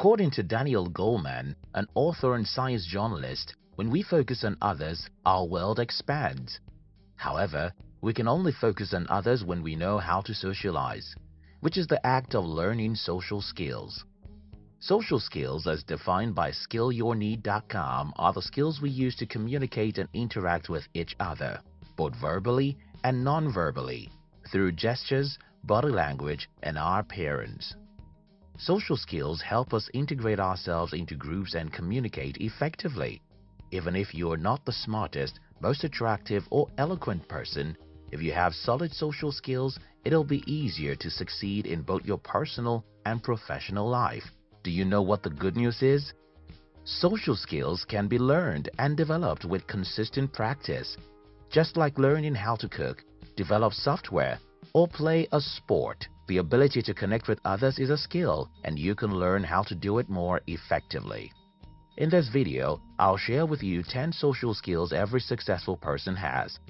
According to Daniel Goleman, an author and science journalist, when we focus on others, our world expands. However, we can only focus on others when we know how to socialize, which is the act of learning social skills. Social skills as defined by skillsyouneed.com are the skills we use to communicate and interact with each other, both verbally and non-verbally, through gestures, body language, and our appearance. Social skills help us integrate ourselves into groups and communicate effectively. Even if you are not the smartest, most attractive or eloquent person, if you have solid social skills, it'll be easier to succeed in both your personal and professional life. Do you know what the good news is? Social skills can be learned and developed with consistent practice. Just like learning how to cook, develop software, or play a sport, the ability to connect with others is a skill and you can learn how to do it more effectively. In this video, I'll share with you 10 social skills every successful person has.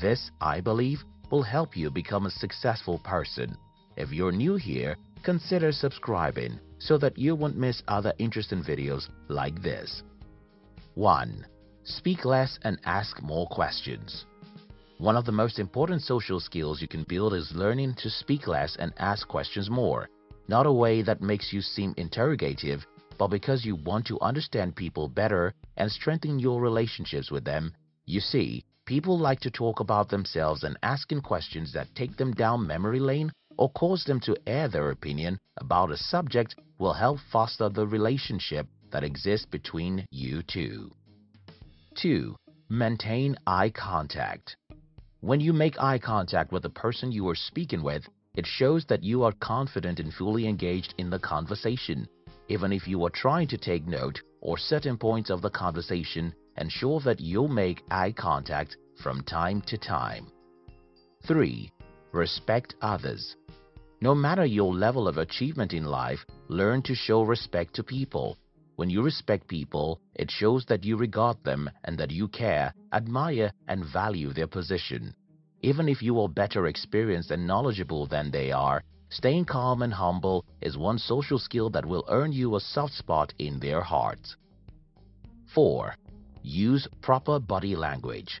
This, I believe, will help you become a successful person. If you're new here, consider subscribing so that you won't miss other interesting videos like this. 1. Speak less and ask more questions. One of the most important social skills you can build is learning to speak less and ask questions more. Not a way that makes you seem interrogative, but because you want to understand people better and strengthen your relationships with them. You see, people like to talk about themselves and asking questions that take them down memory lane or cause them to air their opinion about a subject will help foster the relationship that exists between you two. 2. Maintain eye contact. When you make eye contact with the person you are speaking with, it shows that you are confident and fully engaged in the conversation. Even if you are trying to take note or certain points of the conversation, ensure that you'll make eye contact from time to time. 3. Respect others. No matter your level of achievement in life, learn to show respect to people. When you respect people, it shows that you regard them and that you care, admire, and value their position. Even if you are better experienced and knowledgeable than they are, staying calm and humble is one social skill that will earn you a soft spot in their hearts. 4. Use proper body language.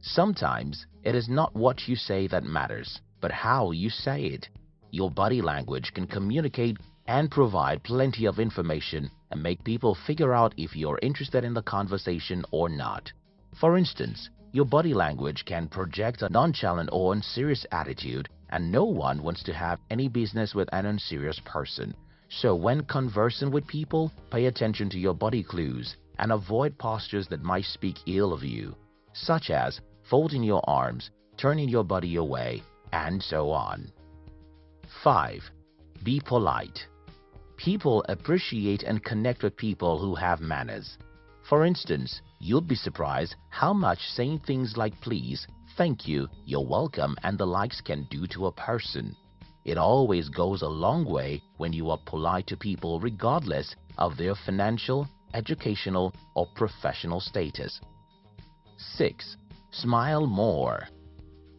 Sometimes it is not what you say that matters, but how you say it. Your body language can communicate and provide plenty of information and make people figure out if you're interested in the conversation or not. For instance, your body language can project a nonchalant or unserious attitude and no one wants to have any business with an unserious person. So when conversing with people, pay attention to your body clues and avoid postures that might speak ill of you, such as folding your arms, turning your body away, and so on. 5. Be polite. People appreciate and connect with people who have manners. For instance, you'll be surprised how much saying things like please, thank you, you're welcome and the likes can do to a person. It always goes a long way when you are polite to people regardless of their financial, educational, or professional status. 6. Smile more.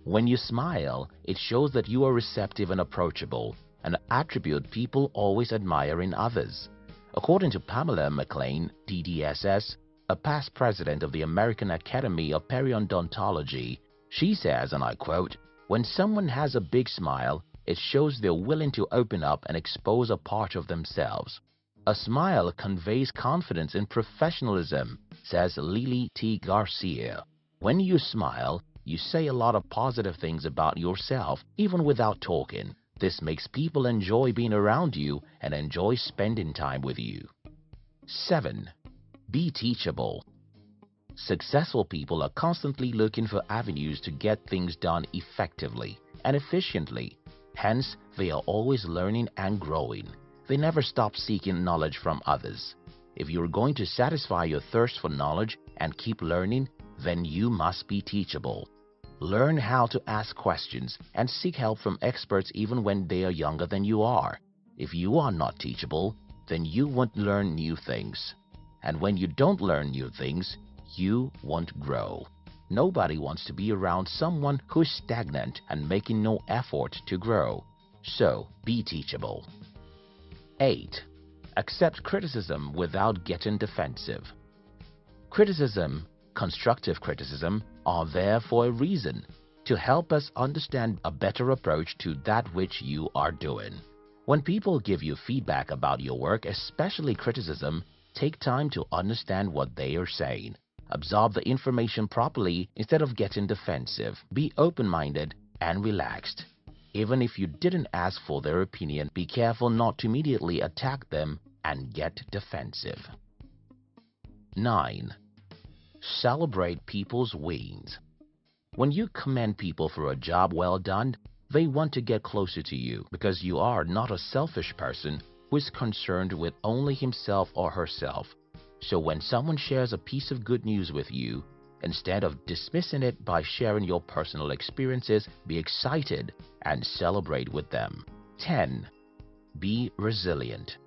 When you smile, it shows that you are receptive and approachable, an attribute people always admire in others. According to Pamela McClain, DDSS, a past president of the American Academy of Periodontology, she says, and I quote, When someone has a big smile, it shows they're willing to open up and expose a part of themselves. A smile conveys confidence and professionalism, says Lily T. Garcia. When you smile, you say a lot of positive things about yourself even without talking. This makes people enjoy being around you and enjoy spending time with you. 7. Be teachable. Successful people are constantly looking for avenues to get things done effectively and efficiently. Hence, they are always learning and growing. They never stop seeking knowledge from others. If you're going to satisfy your thirst for knowledge and keep learning, then you must be teachable. Learn how to ask questions and seek help from experts even when they are younger than you are. If you are not teachable, then you won't learn new things. And when you don't learn new things, you won't grow. Nobody wants to be around someone who's stagnant and making no effort to grow. So, be teachable. 8. Accept criticism without getting defensive. Criticism, constructive criticism, are there for a reason to help us understand a better approach to that which you are doing. When people give you feedback about your work, especially criticism, take time to understand what they are saying. Absorb the information properly instead of getting defensive. Be open-minded and relaxed. Even if you didn't ask for their opinion, be careful not to immediately attack them and get defensive. 9. Celebrate people's wins. When you commend people for a job well done, they want to get closer to you because you are not a selfish person who is concerned with only himself or herself. So when someone shares a piece of good news with you, instead of dismissing it by sharing your personal experiences, be excited and celebrate with them. 10. Be resilient.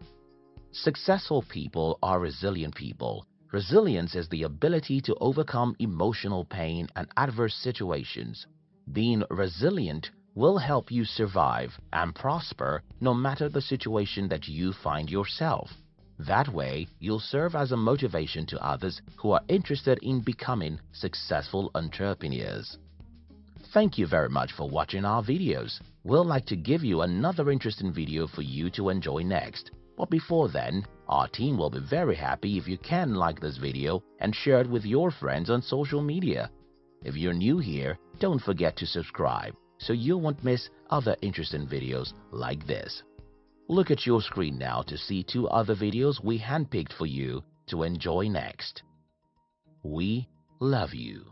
Successful people are resilient people. Resilience is the ability to overcome emotional pain and adverse situations. Being resilient will help you survive and prosper no matter the situation that you find yourself. That way, you'll serve as a motivation to others who are interested in becoming successful entrepreneurs. Thank you very much for watching our videos. We'll like to give you another interesting video for you to enjoy next. But before then, our team will be very happy if you can like this video and share it with your friends on social media. If you're new here, don't forget to subscribe so you won't miss other interesting videos like this. Look at your screen now to see two other videos we handpicked for you to enjoy next. We love you.